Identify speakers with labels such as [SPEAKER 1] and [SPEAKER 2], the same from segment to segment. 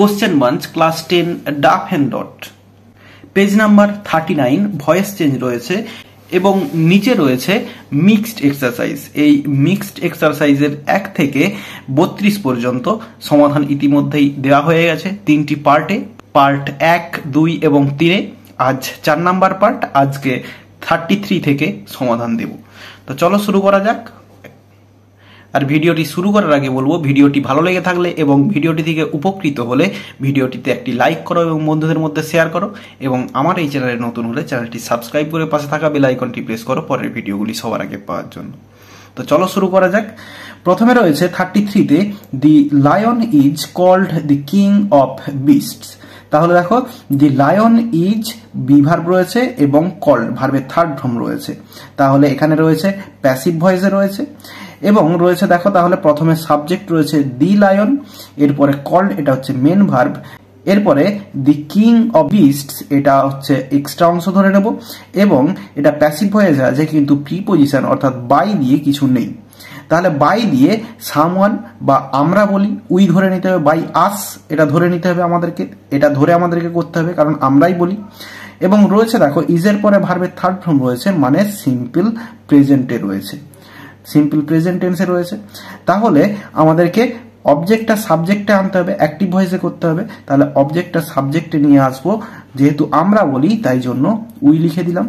[SPEAKER 1] Question bunch class ten Duff and dot page number thirty nine voice change রয়েছে এবং নিচে রয়েছে mixed exercise এই মিক্সড এক্সারসাইজের এক থেকে বত্রিশ পর্যন্ত সমাধান ইতিমধ্যেই দেওয়া হয়ে গেছে তিনটি পার্টে। পার্ট এক, দুই এবং তিনে আজ চার নাম্বার পার্ট। আজকে থার্টি থ্রি থেকে সমাধান দেব। তো চলো শুরু করা যাক। আর ভিডিওটি শুরু করার আগে বলব, ভিডিওটি ভালো লেগে থাকলে এবং ভিডিওটি থেকে উপকৃত হলে ভিডিওটিতে একটি লাইক করো এবং বন্ধুদের মধ্যে শেয়ার করো এবং আমার এই চ্যানেলে নতুন হলে চ্যানেলটি সাবস্ক্রাইব করে পাশে থাকা বেল আইকনটি প্রেস করো পরের ভিডিওগুলি সবার আগে পাওয়ার জন্য। তো চলো শুরু করা যাক। প্রথমে রয়েছে থার্টি থ্রিতে the lion is called the king of beasts তাহলে দেখো দি লায়ন ইজ বিভার্ব রয়েছে এবং কল্ড ভার্বের থার্ড ফর্ম রয়েছে। তাহলে এখানে রয়েছে প্যাসিভ ভয়েসে রয়েছে। এবং রয়েছে, দেখো, তাহলে প্রথমে সাবজেক্ট রয়েছে দি লায়ন এরপরে কল্ড এটা হচ্ছে মেন ভার্ব এরপরে দি কিং অফ বিস্টস এটা হচ্ছে এক্সট্রা অংশ ধরে নেব, এবং এটা প্যাসিভ ভয়েস আছে কিন্তু প্রিপোজিশন অর্থাৎ বাই দিয়ে কিছু নেই। তাহলে বাই দিয়ে সামওয়ান বা আমরা বলি উই ধরে নিতে হবে বাই আস এটা ধরে নিতে হবে আমাদেরকে, এটা ধরে আমাদেরকে করতে হবে, কারণ আমরাই বলি। এবং রয়েছে, দেখো ইজের পরে ভার্বের থার্ড ফর্ম রয়েছে মানে সিম্পল প্রেজেন্টে রয়েছে। সিম্পল প্রেজেন্ট টেন্সে রয়েছে। তাহলে আমাদেরকে অবজেক্টটা সাবজেক্টে আনতে হবে অ্যাক্টিভ ভয়েসে করতে হবে। তাহলে অবজেক্টটা সাবজেক্টে নিয়ে আসব। যেহেতু আমরা বলি, তাই জন্য উই লিখে দিলাম।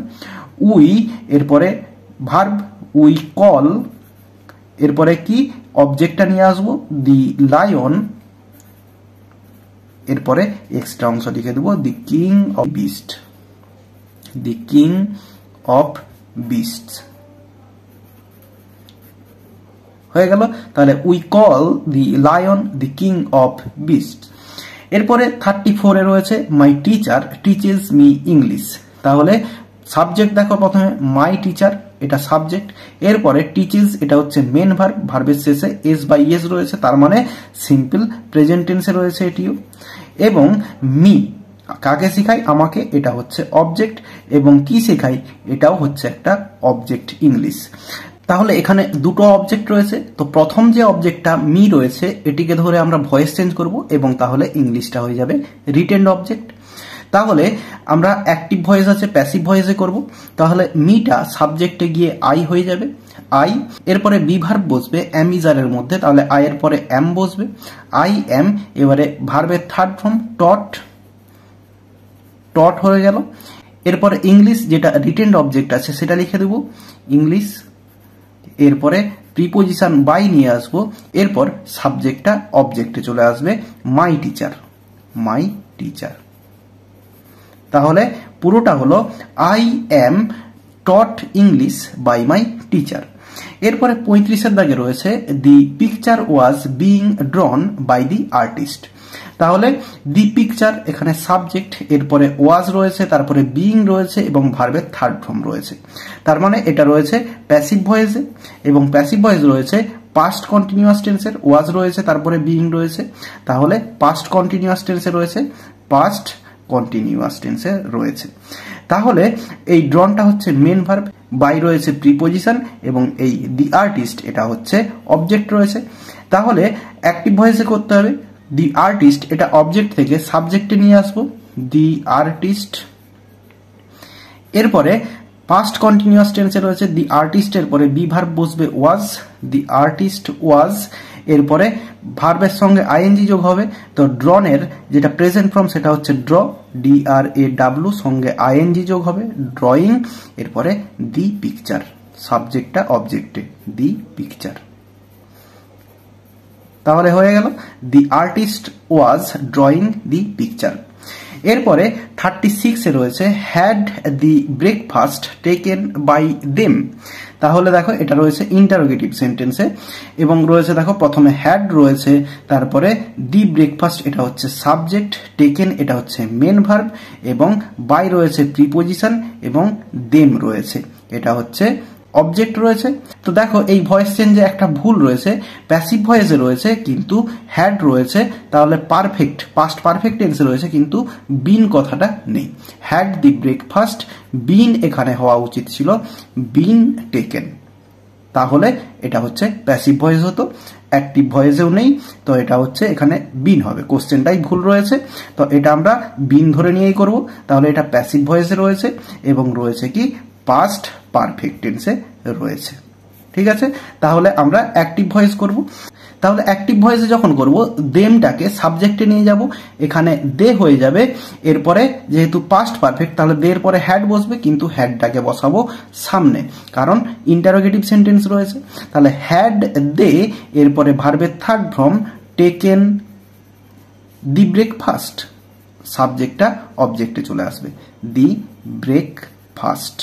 [SPEAKER 1] উই, এরপরে ভার্ব উই কল এরপরে কি? অবজেক্টটা নিয়ে আসব। দি লায়ন এরপরে এক্সট্রা অংশ লিখে দেবো। The king of beast the king of beast হয়ে গেল। তাহলে we call the lion the king of beast এরপরে থার্টি ফোরে রয়েছে my teacher teaches me English তাহলে সাবজেক্ট দেখো প্রথমে মাই টিচার এটা সাবজেক্ট এরপরে টিচিস এটা হচ্ছে মেন ভার্ব ভার্বের শেষে এস বাই এস রয়েছে, তার মানে সিম্পল প্রেজেন্ট টেন্সে রয়েছে এটিও। এবং মি কাকে শেখাই? আমাকে, এটা হচ্ছে অবজেক্ট এবং কি শেখাই? এটাও হচ্ছে একটা অবজেক্ট ইংলিশ তাহলে এখানে দুটো অবজেক্ট রয়েছে। তো প্রথম যে অবজেক্টটা মি রয়েছে, এটিকে ধরে আমরা ভয়েস চেঞ্জ করব এবং তাহলে ইংলিশটা হয়ে যাবে রিটেন্ড অবজেক্ট তাহলে আমরা অ্যাক্টিভ ভয়েস আছে প্যাসিভ ভয়েসে করব। তাহলে মিটা সাবজেক্টে গিয়ে আই হয়ে যাবে। আই এরপরে বিভার্ব বসবে অ্যামিজারের মধ্যে। তাহলে আই এর পরে এম বসবে। আই এম এবারে ভার্বের থার্ড ফর্ম টট টট হয়ে গেল। এরপরে ইংলিশ যেটা রিটেন্ড অবজেক্ট আছে, সেটা লিখে দেব। ইংলিশ এরপরে প্রিপোজিশন বাই নিয়ে আসব, এরপর সাবজেক্টটা অবজেক্টে চলে আসবে মাই টিচার মাই টিচার তাহলে পুরোটা হলো I am taught English by my teacher এরপরে পঁয়ত্রিশের দাগে রয়েছে the picture was being drawn by the artist তাহলে দি পিকচার এখানে সাবজেক্ট এরপরে ওয়াজ রয়েছে, তারপরে বিং রয়েছে এবং ভার্বের থার্ড ফর্ম রয়েছে। তার মানে এটা রয়েছে প্যাসিভ ভয়েসে এবং প্যাসিভ ভয়েস রয়েছে পাস্ট কন্টিনিউয়াস টেন্সের ওয়াজ রয়েছে, তারপরে বিং রয়েছে। তাহলে পাস্ট কন্টিনিউয়াস টেন্সে রয়েছে পাস্ট কন্টিনিউয়াস টেন্সে রয়েছে। তাহলে এই ড্রনটা হচ্ছে মেন ভার্ব বাই রয়েছে প্রিপোজিশন এবং এই দি আর্টিস্ট এটা হচ্ছে অবজেক্ট রয়েছে। তাহলে অ্যাক্টিভ ভয়েসে করতে হবে। দি আর্টিস্ট এটা অবজেক্ট থেকে সাবজেক্টে নিয়ে আসব। দি আর্টিস্ট এরপরে পাস্ট কন্টিনিউয়াস টেন্সে রয়েছে। দি আর্টিস্টের পরে বি ভার্ব বসবে ওয়াজ দি আর্টিস্ট ওয়াজ এরপরে ভার্বের সঙ্গে আইএনজি যোগ হবে, তো ড্রনের যেটা প্রেজেন্ট ফর্ম সেটা হচ্ছে draw D R A W সঙ্গে আইএনজি যোগ হবে ড্রয়িং এরপরে দি পিকচার সাবজেক্টটা অবজেক্টে দি পিকচার তাহলে হয়ে গেল the artist was drawing the picture এরপরে থার্টি সিক্সে রয়েছে had the breakfast taken by them তাহলে দেখো এটা রয়েছে ইন্টারোগেটিভ সেন্টেন্সে এবং রয়েছে দেখো প্রথমে হ্যাড রয়েছে, তারপরে দি ব্রেকফাস্ট এটা হচ্ছে সাবজেক্ট টেকেন এটা হচ্ছে মেন ভার্ব এবং বাই রয়েছে প্রিপোজিশন এবং দেম রয়েছে, এটা হচ্ছে অবজেক্ট রয়েছে। তো দেখো, এই ভয়েস চেঞ্জে একটা ভুল রয়েছে। প্যাসিভ ভয়েসে রয়েছে, কিন্তু হ্যাড রয়েছে। তাহলে পারফেক্ট পাস্ট পারফেক্ট টেন্সে রয়েছে, কিন্তু বিন কথাটা নেই। হ্যাড দি ব্রেকফাস্ট বিন এখানে হওয়া উচিত ছিল বিন টেকেন তাহলে এটা হচ্ছে প্যাসিভ ভয়েস হতো অ্যাক্টিভ ভয়েসেও নেই, তো এটা হচ্ছে এখানে বিন হবে। কোশ্চেনটাই ভুল রয়েছে। তো এটা আমরা বিন ধরে নিয়েই করব। তাহলে এটা প্যাসিভ ভয়েসে রয়েছে এবং রয়েছে কি? পাস্ট পারফেক্ট টেন্সে রয়েছে। ঠিক আছে? তাহলে আমরা অ্যাক্টিভ ভয়েস করব। তাহলে অ্যাক্টিভ ভয়েসে যখন করব দেমটাকে সাবজেক্টে নিয়ে যাব। এখানে দে হয়ে যাবে। এরপরে যেহেতু পাস্ট পারফেক্ট তাহলে দের পরে হ্যাড বসবে, কিন্তু হ্যাডটাকে বসাবো সামনে। কারণ ইন্টারোগেটিভ সেন্টেন্স রয়েছে। তাহলে হ্যাড দে এরপরে ভার্বের third form taken the breakfast সাবজেক্টটা অবজেক্টে চলে আসবে। দি ব্রেকফাস্ট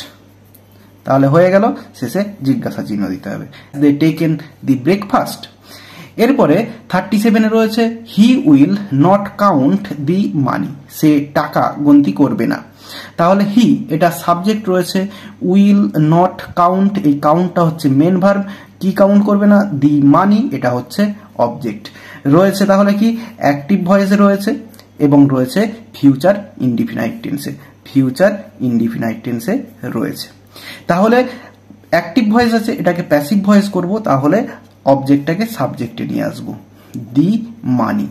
[SPEAKER 1] তাহলে হয়ে গেল শেষে জিজ্ঞাসা চিহ্ন দিতে হবে। দে টেকেন দি ব্রেকফাস্ট এরপরে থার্টি সেভেনে রয়েছে he will not count the money সে টাকা গন্তি করবে না। তাহলে হি এটা সাবজেক্ট রয়েছে উইল নট কাউন্ট এই কাউন্টটা হচ্ছে মেন ভার্ব কি কাউন্ট করবে না? দি মানি এটা হচ্ছে অবজেক্ট রয়েছে তাহলে কি? অ্যাক্টিভ ভয়েসে রয়েছে এবং রয়েছে ফিউচার ইনডিফিনাইট টেন্সে ফিউচার ইনডিফিনাইট টেন্সে রয়েছে। তাহলে অ্যাক্টিভ ভয়েস আছে, এটাকে প্যাসিভ ভয়েস করব, তাহলে অবজেক্টটাকে সাবজেক্টে নিয়ে আসব। দি মানি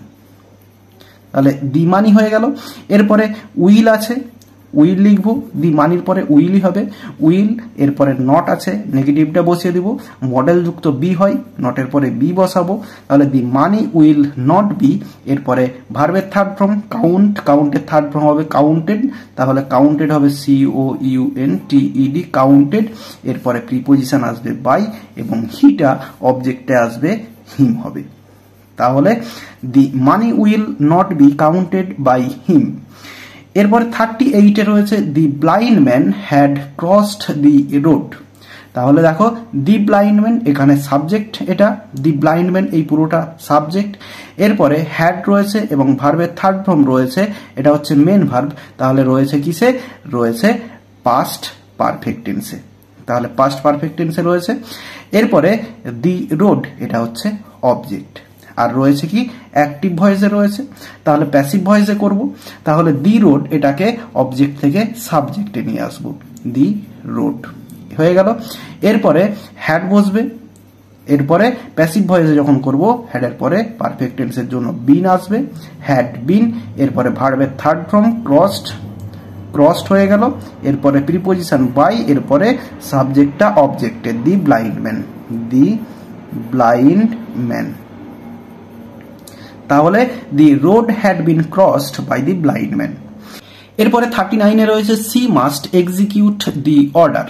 [SPEAKER 1] তাহলে দি মানি হয়ে গেল। এরপরে উইল আছে উইল লিখব, দি মানির পরে উইলই হবে, উইল এরপরে নট আছে, নেগেটিভটা বসিয়ে দিব, মডেল যুক্ত বি হয় নটের পরে বি বসাবো, তাহলে the money, will not be এরপরে ভার্বের থার্ড ফর্ম কাউন্ট কাউন্টের থার্ড ফর্ম হবে কাউন্টেড তাহলে কাউন্টেড হবে C O U N T ED counted এরপরে প্রিপোজিশন আসবে বাই এবং হিটা অবজেক্টে আসবে হিম হবে। তাহলে the money, will not be counted by him এরপরে থার্টি এইটে রয়েছে the blind man had crossed the road তাহলে দেখো দি ব্লাইন্ড ম্যান এখানে সাবজেক্ট এটা দি ব্লাইন্ড ম্যান এই পুরোটা সাবজেক্ট এরপরে হ্যাড রয়েছে এবং ভার্বের থার্ড ফর্ম রয়েছে, এটা হচ্ছে মেন ভার্ব তাহলে রয়েছে কিসে? রয়েছে পাস্ট পারফেক্ট টেন্সে তাহলে পাস্ট পারফেক্ট টেন্সে রয়েছে। এরপরে দি রোড এটা হচ্ছে অবজেক্ট আর রয়েছে কি? অ্যাক্টিভ ভয়েসে রয়েছে। তাহলে প্যাসিভ ভয়েসে করব। তাহলে দি রোড এটাকে অবজেক্ট থেকে সাবজেক্টে নিয়ে আসব। দি রোড হয়ে গেল। এরপরে হ্যাড বসবে। এরপরে প্যাসিভ ভয়েসে যখন করব হ্যাডের পরে পারফেক্ট টেন্সের জন্য বিন আসবে। হ্যাড বিন এরপরে ভার্বের থার্ড ফর্ম ক্রসড ক্রসড হয়ে গেল। এরপরে প্রিপোজিশন বাই এরপরে সাবজেক্টটা অবজেক্টে the blind man the blind man তাহলে the road had been crossed by the blind man এরপরে থার্টি নাইনে রয়েছে she must execute the order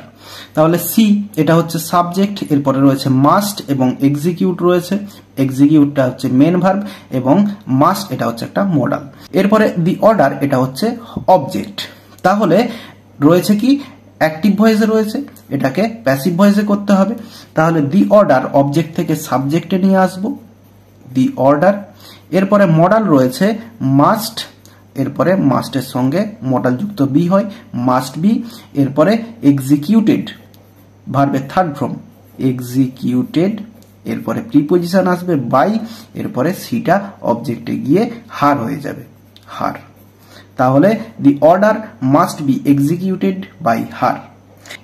[SPEAKER 1] তাহলে সি এটা হচ্ছে সাবজেক্ট এরপরে রয়েছে মাস্ট এবং এক্সিকিউট রয়েছে। এক্সিকিউটটা হচ্ছে মেন ভার্ব এবং মাস্ট এটা হচ্ছে একটা মডাল এরপরে দি অর্ডার এটা হচ্ছে অবজেক্ট তাহলে রয়েছে কি? অ্যাক্টিভ ভয়েসে রয়েছে, এটাকে প্যাসিভ ভয়েসে করতে হবে। তাহলে দি অর্ডার অবজেক্ট থেকে সাবজেক্টে নিয়ে আসব। দি অর্ডার এরপরে মডাল রয়েছে মাস্ট এরপরে মাস্টের সঙ্গে মডাল যুক্ত বি হয় মাস্ট বি এরপরে এক্সিকিউটেড ভার্বের থার্ড ফর্ম এক্সিকিউটেড এরপরে প্রিপোজিশন আসবে বাই এরপরে সিটা অবজেক্টে গিয়ে হার হয়ে যাবে, হার। তাহলে the order must be executed by her.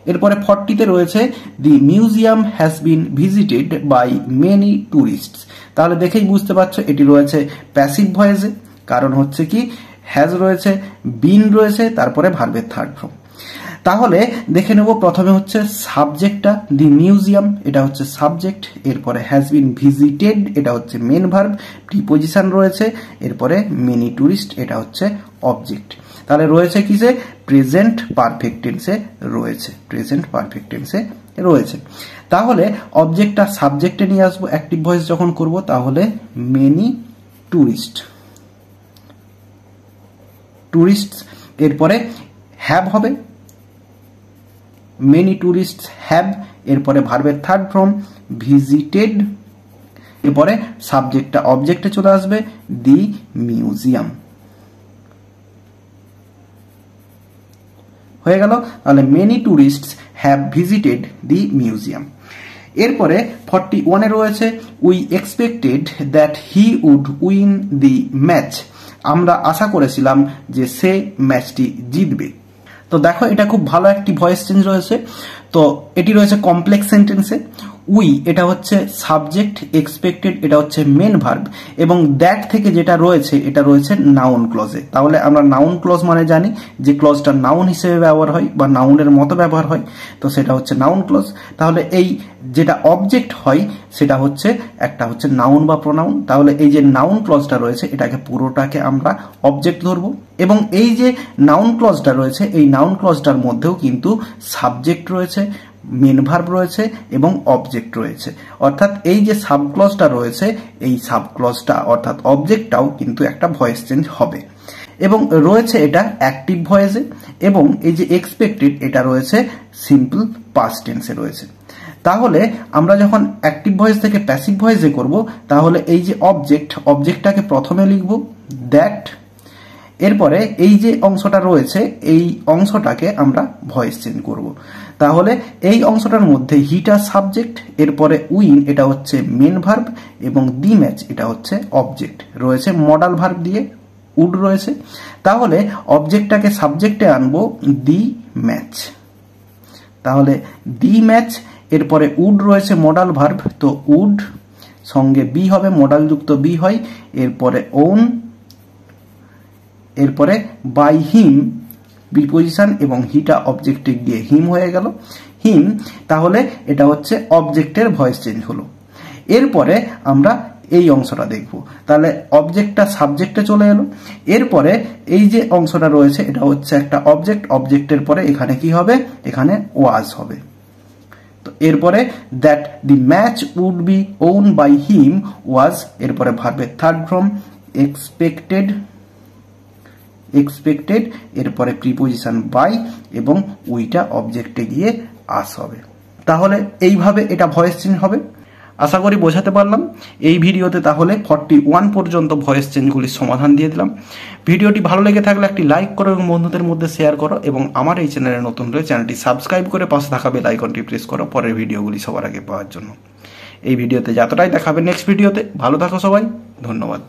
[SPEAKER 1] এরপরে ফর্টিতে রয়েছে the museum has been visited by many tourist তাহলে দেখেই বুঝতে পারছ, এটি রয়েছে প্যাসিভ ভয়েসে কারণ হচ্ছে কি হ্যাজ রয়েছে বিন রয়েছে, তারপরে ভার্বের থার্ড ফর্ম তাহলে দেখে নেব, প্রথমে হচ্ছে সাবজেক্টটা দি মিউজিয়াম এটা হচ্ছে সাবজেক্ট এরপরে হ্যাজ বিন ভিজিটেড এটা হচ্ছে মেন ভার্ব প্রিপোজিশন রয়েছে, এরপরে মেনি ট্যুরিস্ট এটা হচ্ছে অবজেক্ট তাহলে রয়েছে কিসে প্রেজেন্ট পারফেক্ট টেন্সে রয়েছে প্রেজেন্ট পারফেক্ট টেন্সে রয়েছে। তাহলে অবজেক্টটা সাবজেক্টে নিয়ে আসব অ্যাক্টিভ ভয়েস যখন করব, তাহলে মেনি টুরিস্ট টুরিস্ট এরপরে হ্যাভ হবে মেনি টুরিস্ট হ্যাভ এরপরে ভার্বের থার্ড ফর্ম ভিজিটেড এরপরে সাবজেক্টটা অবজেক্টে চলে আসবে দি মিউজিয়াম হয়ে গেল। তাহলে many tourists have visited the museum এরপরে ফর্টি ওয়ানে রয়েছে we expected that he would win the match আমরা আশা করেছিলাম যে সে ম্যাচটি জিতবে। তো দেখো, এটা খুব ভালো একটি ভয়েস চেঞ্জ রয়েছে। তো এটি রয়েছে কমপ্লেক্স সেন্টেন্সে উই এটা হচ্ছে সাবজেক্ট এক্সপেক্টেড এটা হচ্ছে মেন ভার্ব এবং দ্যাট থেকে যেটা রয়েছে, এটা রয়েছে নাউন ক্লজে তাহলে আমরা নাউন ক্লজ মানে জানি, যে ক্লজটা নাউন হিসেবে ব্যবহার হয়, বা নাউনের মতো ব্যবহার হয়, তো সেটা হচ্ছে নাউন ক্লজ তাহলে এই যেটা অবজেক্ট হয়, সেটা হচ্ছে, একটা হচ্ছে নাউন বা প্রোনাউন তাহলে এই যে নাউন ক্লজটা রয়েছে, এটাকে পুরোটাকে আমরা অবজেক্ট ধরবো। এবং এই যে নাউন ক্লজটা রয়েছে, এই নাউন ক্লজটার মধ্যেও কিন্তু সাবজেক্ট রয়েছে। মেন ভার্ব রয়েছে এবং অবজেক্ট রয়েছে। অর্থাৎ এই যে সাবক্লজটা রয়েছে, এই সাবক্লজটা অর্থাৎ অবজেক্টটাও কিন্তু একটা ভয়েস চেঞ্জ হবে। এবং রয়েছে এটা অ্যাক্টিভ ভয়েসে এবং এই যে এক্সপেক্টেড এটা রয়েছে সিম্পল পাস্ট টেন্সে রয়েছে। তাহলে আমরা যখন অ্যাক্টিভ ভয়েস থেকে প্যাসিভ ভয়েসে করব, তাহলে এই যে অবজেক্ট অবজেক্টটাকে প্রথমে লিখব দ্যাট এরপরে এই যে অংশটা রয়েছে, এই অংশটাকে আমরা ভয়েস চেঞ্জ করব। তাহলে এই অংশটার মধ্যে হিটা সাবজেক্ট এরপরে উইন, এটা হচ্ছে মেন ভার্ব এবং দি ম্যাচ এটা হচ্ছে অবজেক্ট রয়েছে মডাল ভার্ব দিয়ে উড রয়েছে। তাহলে অবজেক্টটাকে সাবজেক্টে আনব দি ম্যাচ তাহলে দি ম্যাচ এরপরে উড রয়েছে মডাল ভার্ব তো উড, সঙ্গে বি হবে মডাল যুক্ত বি হয়। এরপরে ওন এরপরে বাই হিম প্রিপোজিশন এবং হিটা অবজেক্টে গিয়ে হিম হয়ে গেল। হিম তাহলে এটা হচ্ছে অবজেক্টের ভয়েস চেঞ্জ হলো। এরপরে আমরা এই অংশটা দেখব। তাহলে অবজেক্টটা সাবজেক্টে চলে এলো। এরপরে এই যে অংশটা রয়েছে, এটা হচ্ছে একটা অবজেক্ট অবজেক্টের পরে এখানে কি হবে? এখানে ওয়াজ হবে। তো এরপরে that the match would be won by him was এরপরে ভার্বের থার্ড ফ্রম এক্সপেক্টেড এক্সপেক্টেড এরপরে প্রিপোজিশন বাই এবং উইটা অবজেক্টে গিয়ে আস হবে। তাহলে এইভাবে এটা ভয়েস চেঞ্জ হবে। আশা করি বোঝাতে পারলাম। এই ভিডিওতে তাহলে ফর্টি ওয়ান পর্যন্ত ভয়েস চেঞ্জগুলির সমাধান দিয়ে দিলাম। ভিডিওটি ভালো লেগে থাকলে একটি লাইক করো এবং বন্ধুদের মধ্যে শেয়ার করো এবং আমার এই চ্যানেলে নতুন হলে চ্যানেলটি সাবস্ক্রাইব করে পাশে থাকা বেল আইকনটি প্রেস করো পরের ভিডিওগুলি সবার আগে পাওয়ার জন্য। এই ভিডিওতে যতটাই দেখাবে নেক্সট ভিডিওতে। ভালো থাকো সবাই। ধন্যবাদ।